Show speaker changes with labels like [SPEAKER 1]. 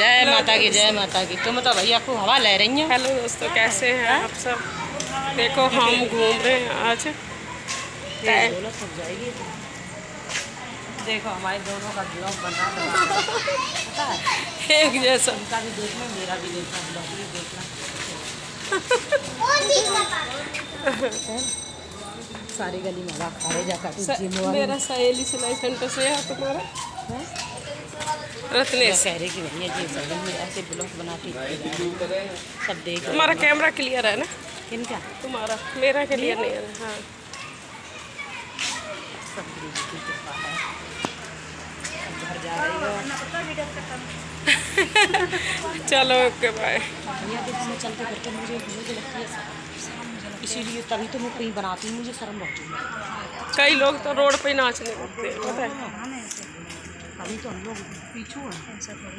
[SPEAKER 1] जय माता की जय माता की। तुम तो भैया खूब हवा ले रही हैं।
[SPEAKER 2] हेलो दोस्तों कैसे हैं आप सब? देखो हम घूम रहे हैं आज।
[SPEAKER 1] देखो हमारे दोनों का ब्लॉग बन रहा है?
[SPEAKER 2] एक जैसा।
[SPEAKER 1] उनका भी देखना मेरा भी देखना ब्लॉग भी देखना। सारी गली में खा रहे जाकर
[SPEAKER 2] मेरा सहेली सिलाई सेंटर से है तुम्हारा।
[SPEAKER 1] मैं
[SPEAKER 2] रत्नेश
[SPEAKER 1] कह भैया जी ऐसे ब्लॉग बनाती सब देख
[SPEAKER 2] तुम्हारा कैमरा क्लियर है ना
[SPEAKER 1] किनका
[SPEAKER 2] तुम्हारा मेरा क्लियर नहीं है हाँ
[SPEAKER 1] सब की कृपा है घर जा रही
[SPEAKER 2] चलो ओके बाय
[SPEAKER 1] भैया चलते मुझे मुझे लगती है इसीलिए तभी तो मैं कहीं बनाती हूँ मुझे शर्म है
[SPEAKER 2] कई लोग तो रोड पे नाचने लगते हैं पता है
[SPEAKER 1] अभी तो हम लोग पीछू हैं